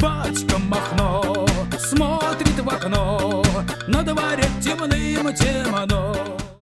Батька Махно смотрит в окно, На дворе темным темно.